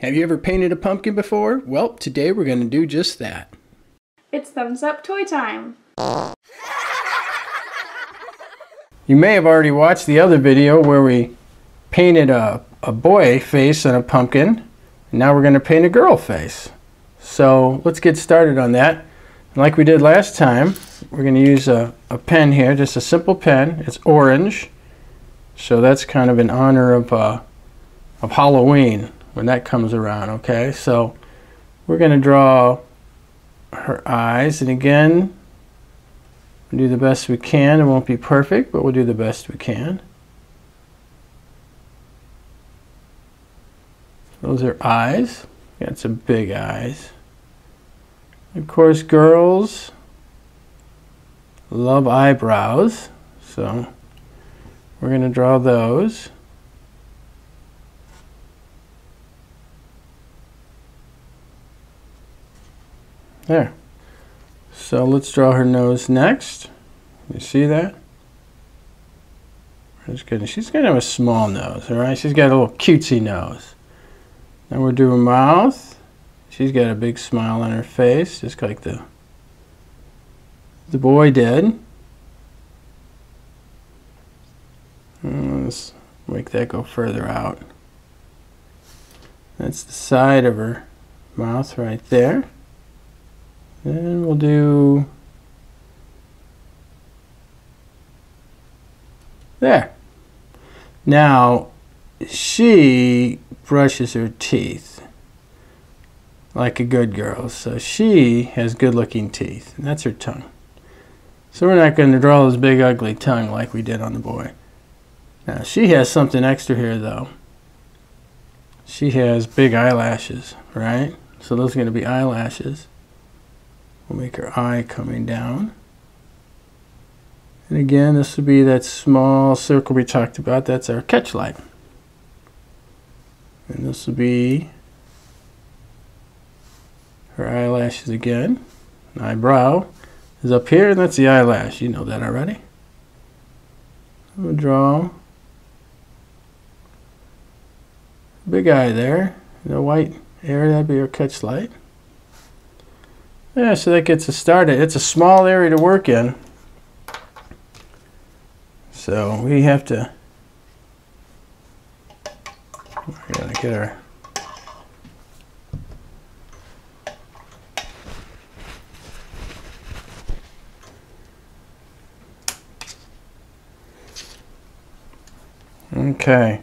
Have you ever painted a pumpkin before? Well, today we're going to do just that. It's thumbs up toy time. You may have already watched the other video where we painted a, a boy face on a pumpkin. And now we're going to paint a girl face. So let's get started on that. And like we did last time, we're going to use a, a pen here, just a simple pen. It's orange. So that's kind of in honor of, uh, of Halloween when that comes around, okay? So we're going to draw her eyes, and again, we'll do the best we can. It won't be perfect, but we'll do the best we can. Those are eyes. Got some big eyes. Of course, girls love eyebrows, so we're going to draw those. There. So let's draw her nose next. You see that? She's going to have a small nose, all right? She's got a little cutesy nose. Now we're doing mouth. She's got a big smile on her face, just like the the boy did. Mm, let's make that go further out. That's the side of her mouth right there. Then we'll do there. Now, she brushes her teeth like a good girl. So she has good looking teeth. And that's her tongue. So we're not going to draw this big ugly tongue like we did on the boy. Now she has something extra here though. She has big eyelashes, right? So those are going to be eyelashes. We'll make her eye coming down. And again, this will be that small circle we talked about. That's our catch light. And this will be her eyelashes again. Eyebrow is up here, and that's the eyelash. You know that already. We'll draw big eye there. The white area, that'd be her catch light. Yeah, so that gets us started. It's a small area to work in. So we have to, we're gonna get our, okay.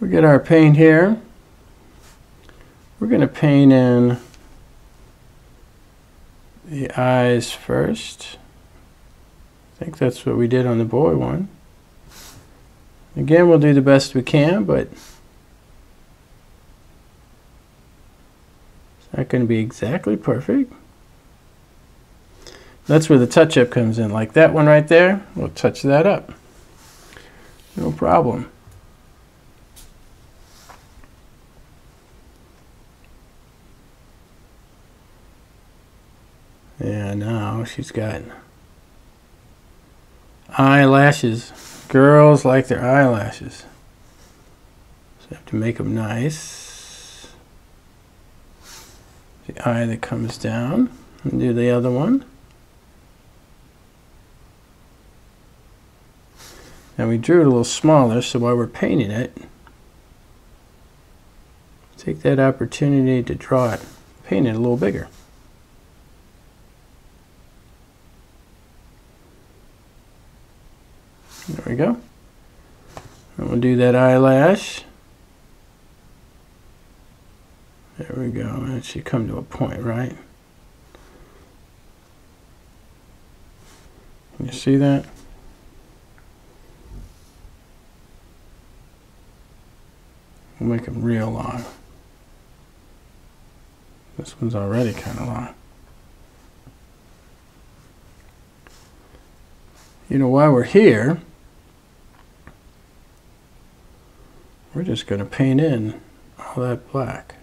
We get our paint here. We're going to paint in the eyes first. I think that's what we did on the boy one. Again, we'll do the best we can, but it's not going to be exactly perfect. That's where the touch-up comes in. Like that one right there, we'll touch that up. No problem. Yeah, now she's got eyelashes. Girls like their eyelashes. So you have to make them nice. The eye that comes down. And do the other one. Now we drew it a little smaller, so while we're painting it, take that opportunity to draw it, paint it a little bigger. There we go. And we'll do that eyelash. There we go. It should come to a point, right? Can you see that? We'll make them real long. This one's already kind of long. You know, while we're here, We're just going to paint in all that black.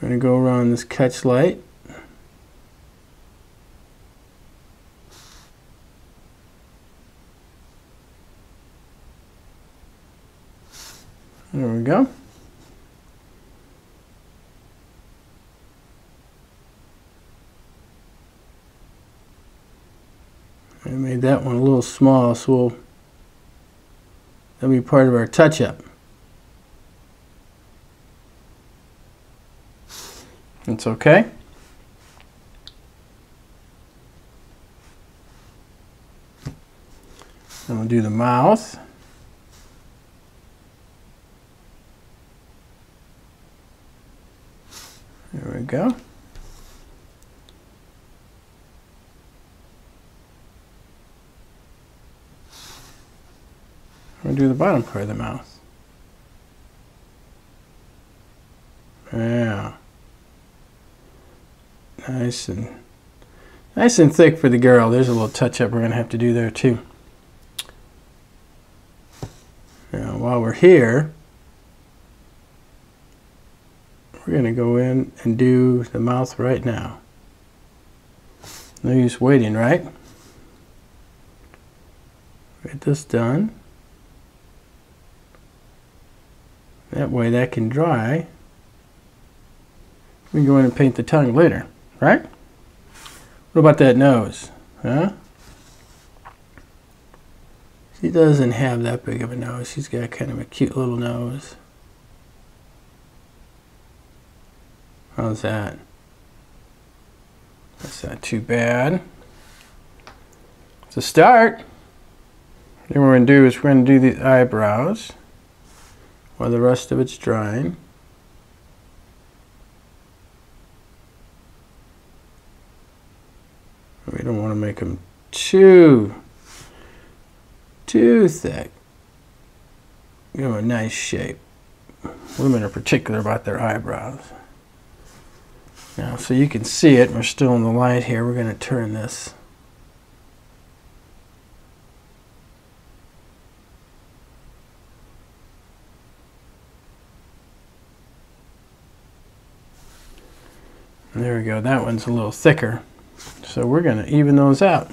We're going to go around this catch light. There we go. I made that one a little small, so we'll, that'll be part of our touch-up. It's okay. Then we'll do the mouth. There we go. We'll do the bottom part of the mouth. Yeah. Nice and nice and thick for the girl. There's a little touch up we're gonna have to do there too. Now while we're here, we're gonna go in and do the mouth right now. No use waiting, right? Get this done. That way that can dry. We can go in and paint the tongue later, right? What about that nose? Huh? She doesn't have that big of a nose. She's got kind of a cute little nose. How's that? That's not too bad. It's a start. Then what we're going to do is we're going to do the eyebrows while the rest of it's drying. We don't want to make them too, too thick. Give them a nice shape. Women are particular about their eyebrows. Now, so you can see it, we're still in the light here, we're going to turn this go. That one's a little thicker. So we're going to even those out.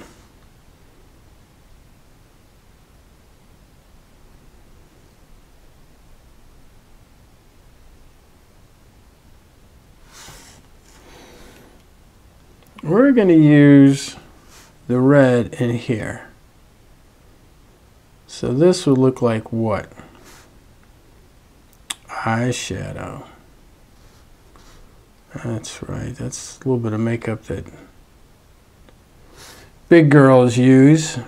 We're going to use the red in here. So this would look like what? Eyeshadow. That's right. That's a little bit of makeup that big girls use.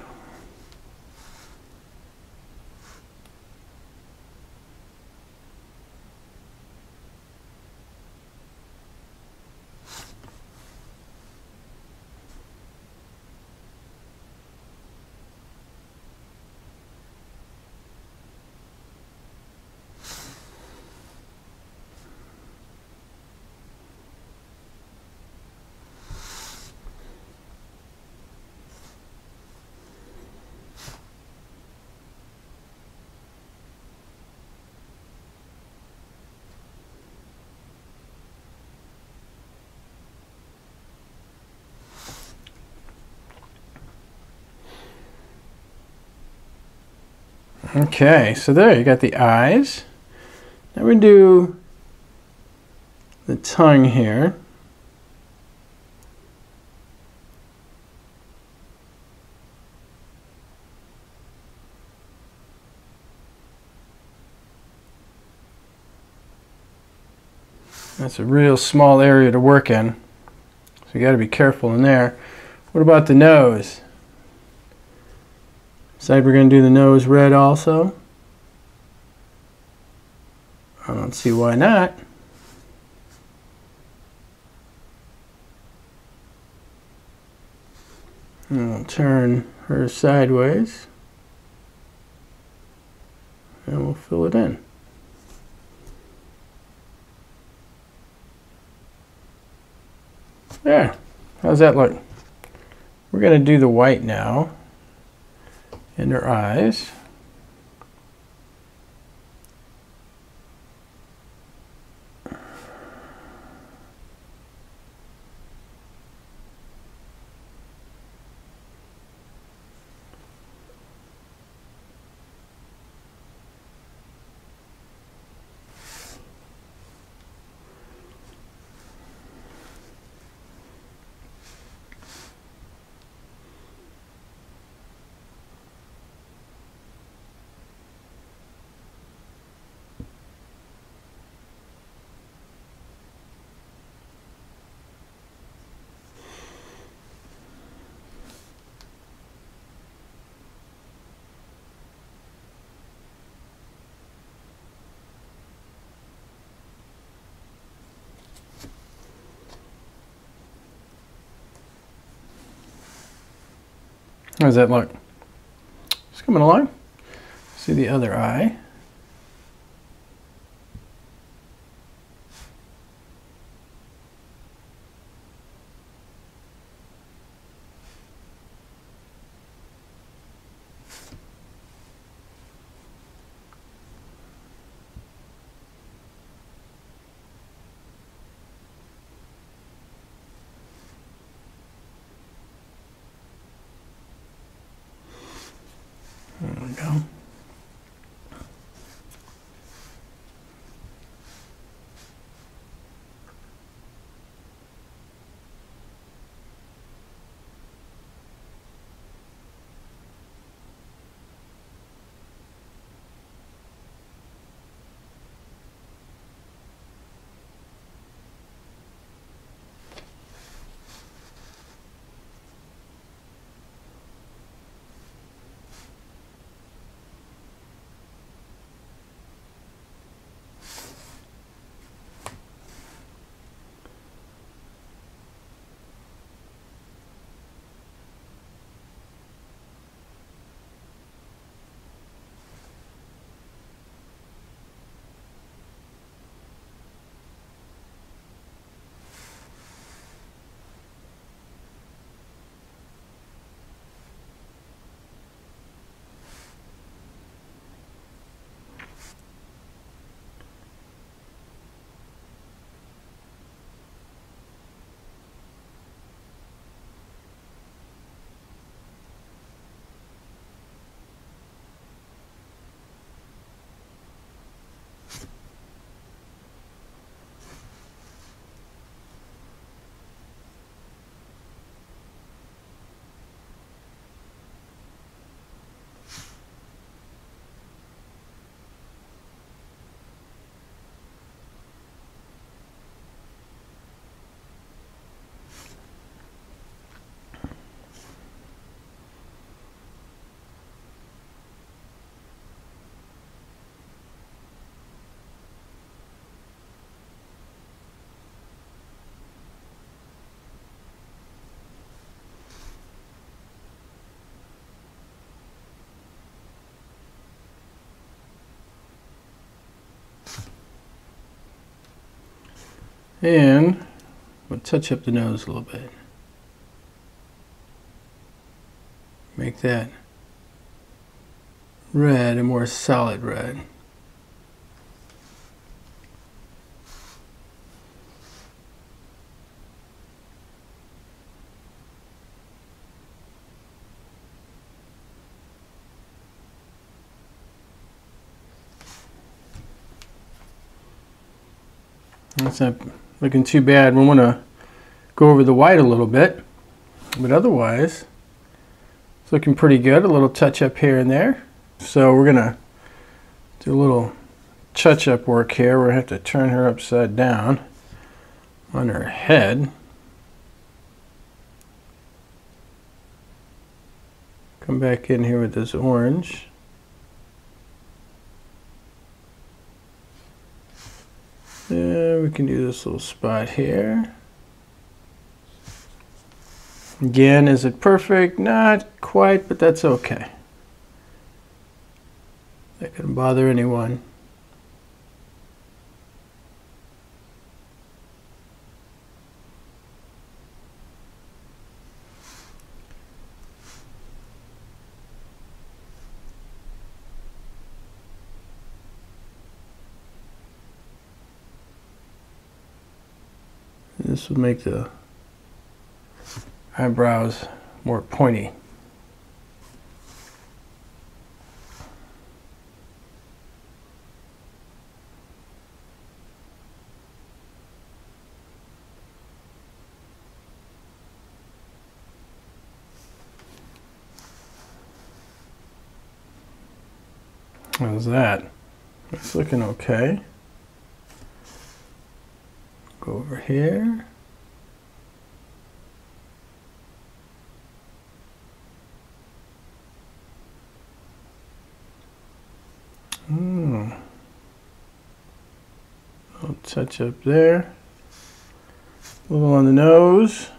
Okay, so there you got the eyes. Now we do the tongue here. That's a real small area to work in. So you got to be careful in there. What about the nose? Decide we're going to do the nose red also. I don't see why not. And we'll turn her sideways. And we'll fill it in. There. How's that look? We're going to do the white now in their eyes. How does that look? It's coming along. See the other eye. There we go. And we'll touch up the nose a little bit. Make that red a more solid red. That's not looking too bad. We want to go over the white a little bit, but otherwise, it's looking pretty good. A little touch up here and there. So we're going to do a little touch up work here. We're to have to turn her upside down on her head. Come back in here with this orange. Yeah, we can do this little spot here. Again, is it perfect? Not quite, but that's okay. That couldn't bother anyone. Will make the eyebrows more pointy. How's that? It's looking okay. Go over here. touch up there. A little on the nose.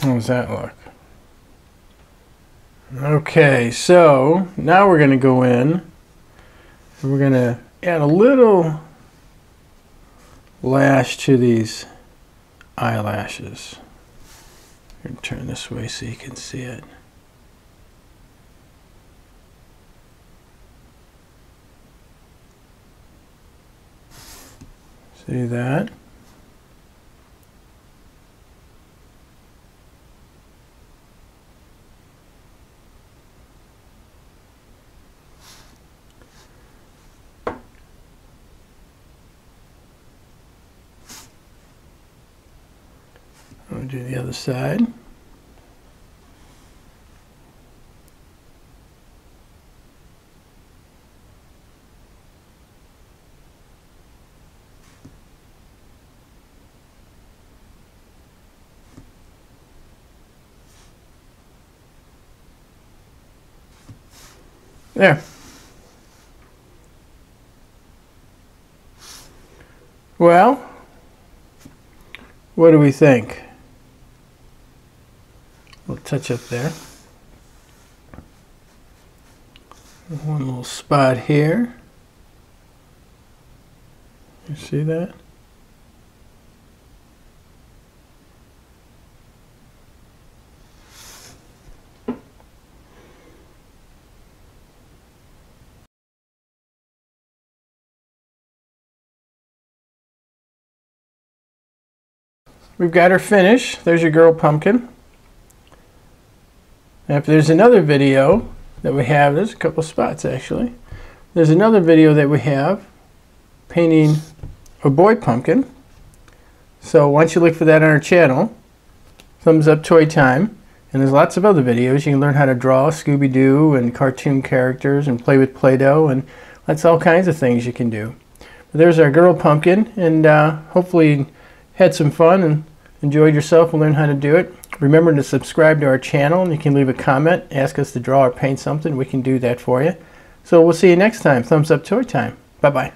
How does that look? Okay, so now we're going to go in and we're going to add a little lash to these eyelashes. turn this way so you can see it. See that? I'll do the other side. There. Well, what do we think? Touch up there. One little spot here. You see that? We've got her finished. There's your girl pumpkin. If there's another video that we have, there's a couple spots actually. There's another video that we have painting a boy pumpkin. So once you look for that on our channel, thumbs up toy time. And there's lots of other videos. You can learn how to draw Scooby-Doo and cartoon characters and play with Play-Doh and that's all kinds of things you can do. But there's our girl pumpkin and uh, hopefully had some fun and enjoyed yourself and learned how to do it. Remember to subscribe to our channel and you can leave a comment, ask us to draw or paint something. We can do that for you. So we'll see you next time. Thumbs up toy time. Bye-bye.